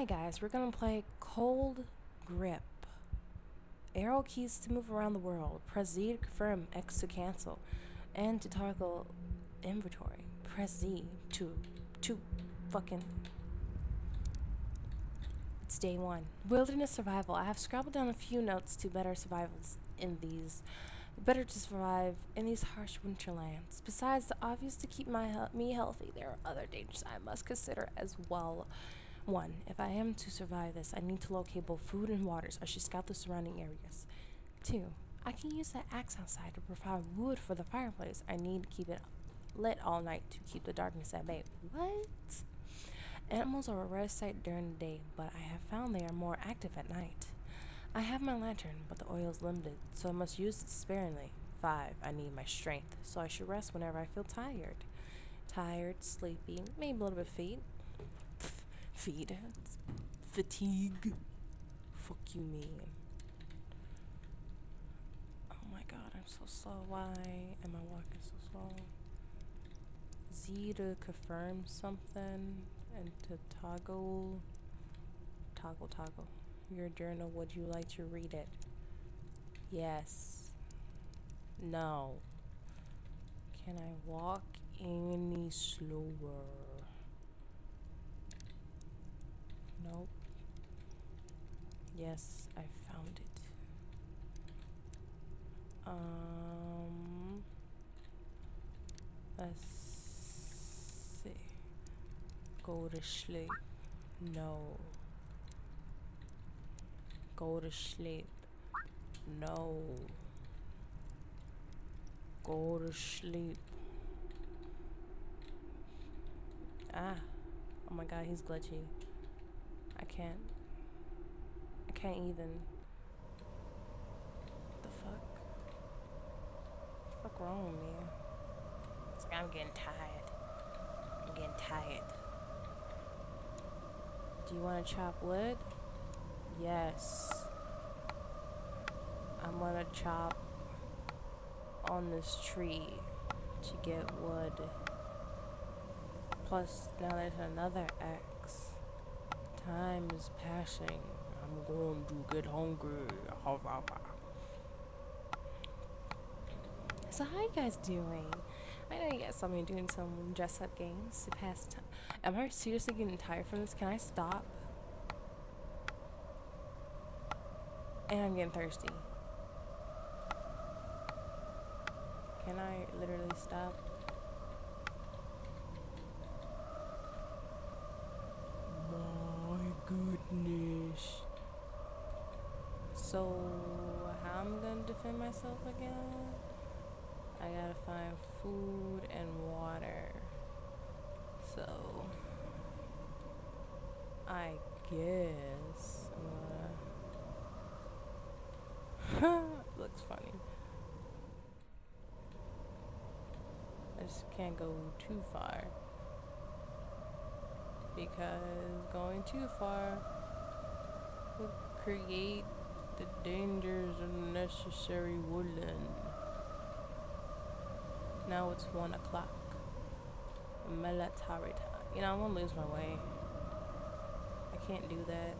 Hey guys, we're gonna play Cold Grip. Arrow keys to move around the world. Press Z to confirm, X to cancel, and to toggle inventory. Press Z to to fucking. It's day one. Wilderness survival. I have scribbled down a few notes to better survivals in these. Better to survive in these harsh winter lands. Besides the obvious to keep my me healthy, there are other dangers I must consider as well. One, if I am to survive this, I need to locate both food and waters. I should scout the surrounding areas. Two, I can use that axe outside to provide wood for the fireplace. I need to keep it lit all night to keep the darkness at bay. What? Animals are a rare sight during the day, but I have found they are more active at night. I have my lantern, but the oil is limited, so I must use it sparingly. Five, I need my strength, so I should rest whenever I feel tired. Tired, sleepy, maybe a little bit feet. Feed. Fatigue. Fuck you mean. Oh my god, I'm so slow. Why am I walking so slow? Z to confirm something and to toggle. Toggle, toggle. Your journal, would you like to read it? Yes. No. Can I walk any slower? Nope. Yes, I found it. Um, let's see. Go to sleep. No. Go to sleep. No. Go to sleep. Ah. Oh my god, he's glitchy. I can't. I can't even. The fuck? The fuck wrong with me? It's like I'm getting tired. I'm getting tired. Do you want to chop wood? Yes. I'm gonna chop on this tree to get wood. Plus, now there's another axe. Time is passing. I'm going to get hungry. So how you guys doing? I know you guys saw me doing some dress up games to pass time. Am I seriously getting tired from this? Can I stop? And I'm getting thirsty. Can I literally stop? My goodness. So, how I'm gonna defend myself again? I gotta find food and water. So, I guess I'm gonna. Looks funny. I just can't go too far. Because going too far create the dangers of necessary woodland. Now it's one o'clock. Military time. You know, I'm gonna lose my way. I can't do that.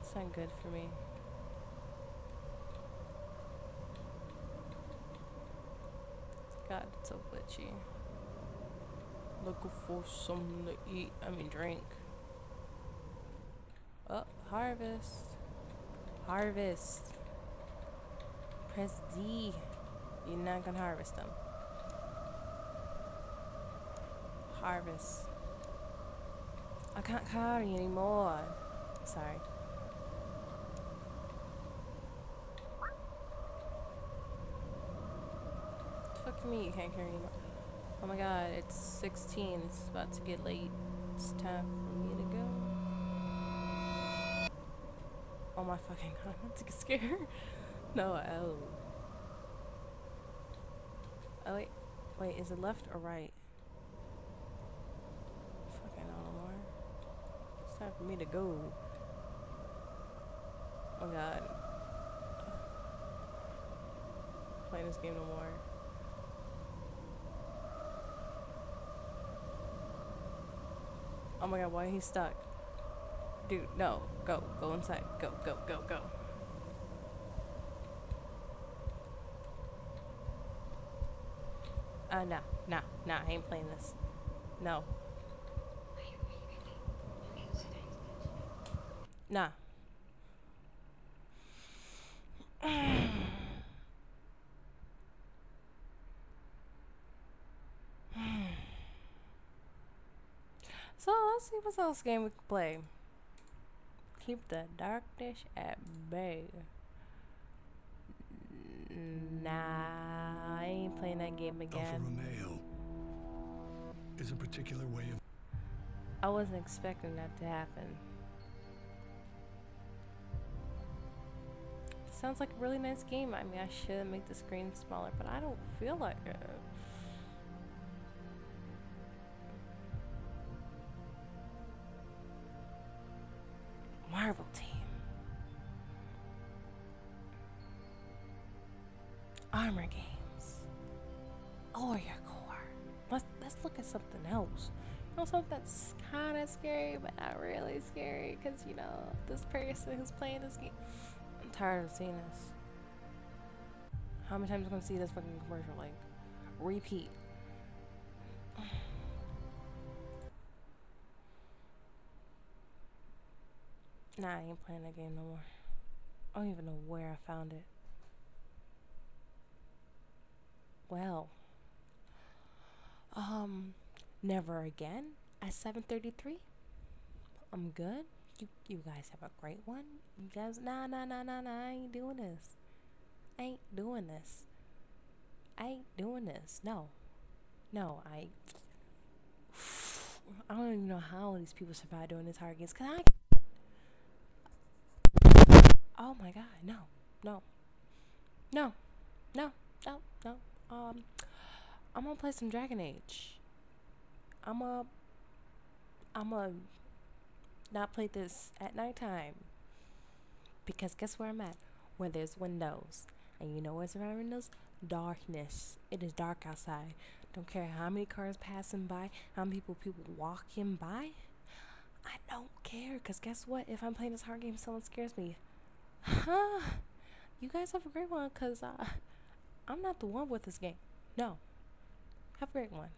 It's not good for me. God, it's so glitchy. Looking for something to eat. I mean, drink. Harvest. Harvest. Press D. You're not gonna harvest them. Harvest. I can't carry anymore. Sorry. Fuck me, you can't carry anymore. Oh my god, it's 16. It's about to get late. It's time for me to go. Oh my fucking god, I'm to get scared. No, oh. Oh wait, wait, is it left or right? Fucking no more. It's time for me to go. Oh god. Playing this game no more. Oh my god, why he stuck? Dude, no. Go. Go inside. Go, go, go, go. Uh, no. No. No, I ain't playing this. No. Nah. so let's see what else game we can play. Keep the darkness at bay. Nah, I ain't playing that game Alfa again. Romeo is a particular way of I wasn't expecting that to happen. Sounds like a really nice game. I mean, I should make the screen smaller, but I don't feel like it. Marvel Team. Armor Games. Warrior Core. Let's let's look at something else. You know that's kind of scary, but not really scary, because you know this person who's playing this game. I'm tired of seeing this. How many times am I gonna see this fucking commercial? Like, repeat. Nah, I ain't playing that game no more. I don't even know where I found it. Well, um, never again at 7:33. I'm good. You you guys have a great one. You guys, nah nah nah nah nah. I ain't doing this. I ain't doing this. I ain't doing this. No, no. I. I don't even know how these people survive doing this hard games. Cause I. Oh my god! No, no, no, no, no, no. Um, I'm gonna play some Dragon Age. I'm a. I'm a. Not play this at nighttime. Because guess where I'm at? Where there's windows. And you know what's around windows? Darkness. It is dark outside. Don't care how many cars passing by, how many people people walking by. I don't care. Cause guess what? If I'm playing this hard game, someone scares me. Huh? You guys have a great one. Cause uh, I'm not the one with this game. No. Have a great one.